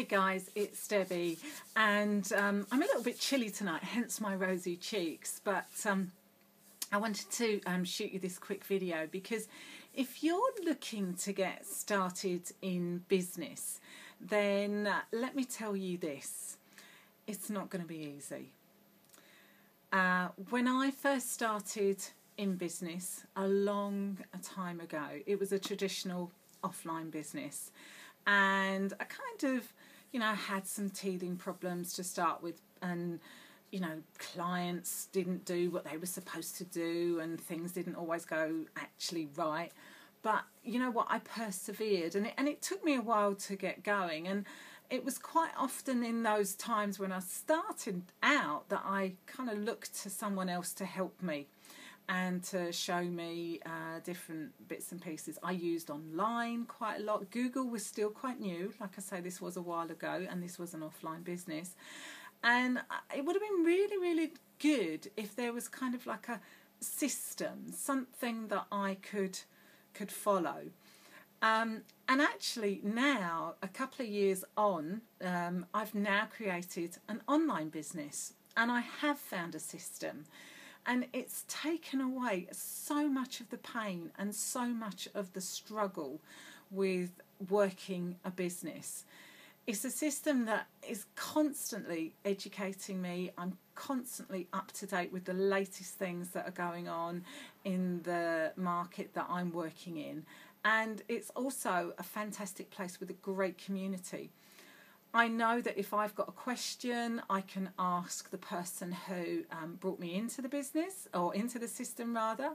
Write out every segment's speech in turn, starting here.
Hey guys, it's Debbie, and um, I'm a little bit chilly tonight, hence my rosy cheeks. But um, I wanted to um, shoot you this quick video because if you're looking to get started in business, then uh, let me tell you this it's not going to be easy. Uh, when I first started in business a long time ago, it was a traditional offline business and I kind of, you know, I had some teething problems to start with, and you know, clients didn't do what they were supposed to do, and things didn't always go actually right. But you know what, I persevered, and it, and it took me a while to get going, and it was quite often in those times when I started out that I kind of looked to someone else to help me and to show me uh, different bits and pieces. I used online quite a lot. Google was still quite new. Like I say, this was a while ago and this was an offline business. And it would have been really, really good if there was kind of like a system, something that I could could follow. Um, and actually, now, a couple of years on, um, I've now created an online business and I have found a system and it's taken away so much of the pain and so much of the struggle with working a business. It's a system that is constantly educating me. I'm constantly up to date with the latest things that are going on in the market that I'm working in. And it's also a fantastic place with a great community. I know that if I've got a question, I can ask the person who um, brought me into the business or into the system rather.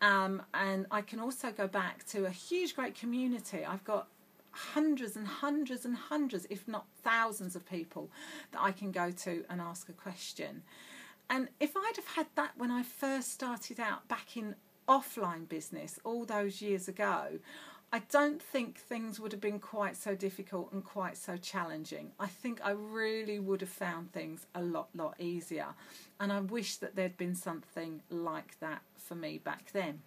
Um, and I can also go back to a huge, great community. I've got hundreds and hundreds and hundreds, if not thousands, of people that I can go to and ask a question. And if I'd have had that when I first started out back in offline business all those years ago, I don't think things would have been quite so difficult and quite so challenging. I think I really would have found things a lot, lot easier. And I wish that there'd been something like that for me back then.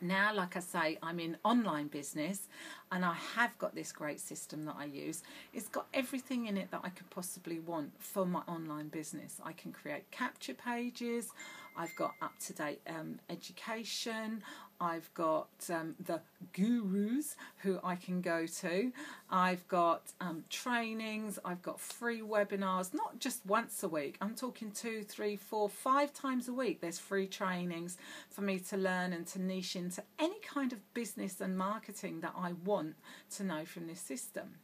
Now, like I say, I'm in online business and I have got this great system that I use. It's got everything in it that I could possibly want for my online business. I can create capture pages, I've got up to date um, education, I've got um, the gurus who I can go to, I've got um, trainings, I've got free webinars, not just once a week, I'm talking two, three, four, five times a week. There's free trainings for me to learn and to niche into any kind of business and marketing that I want to know from this system.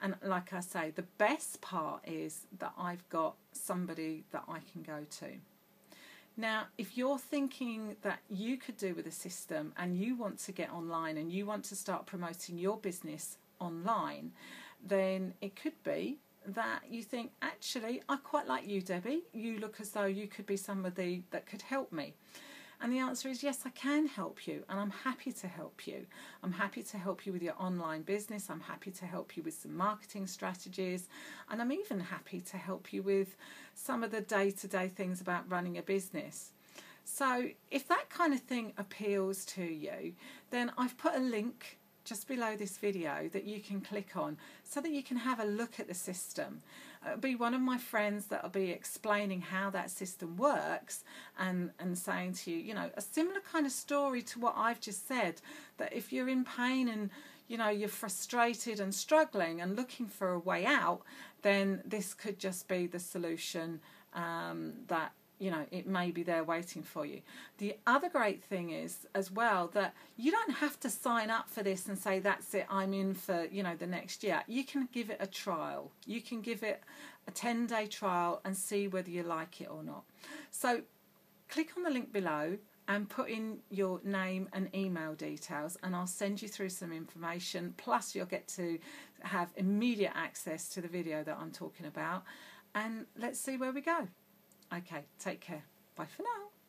And like I say, the best part is that I've got somebody that I can go to. Now, if you're thinking that you could do with a system and you want to get online and you want to start promoting your business online, then it could be that you think, actually, I quite like you, Debbie. You look as though you could be somebody that could help me. And the answer is yes, I can help you, and I'm happy to help you. I'm happy to help you with your online business. I'm happy to help you with some marketing strategies, and I'm even happy to help you with some of the day to day things about running a business. So, if that kind of thing appeals to you, then I've put a link just below this video that you can click on so that you can have a look at the system. It'll be one of my friends that'll be explaining how that system works and, and saying to you, you know, a similar kind of story to what I've just said that if you're in pain and you know you're frustrated and struggling and looking for a way out, then this could just be the solution um, that you know it may be there waiting for you. The other great thing is as well that you don't have to sign up for this and say that's it i'm in for you know the next year. You can give it a trial. You can give it a 10 day trial and see whether you like it or not. So click on the link below and put in your name and email details and I'll send you through some information. Plus you'll get to have immediate access to the video that I'm talking about. And let's see where we go Okay, take care. Bye for now.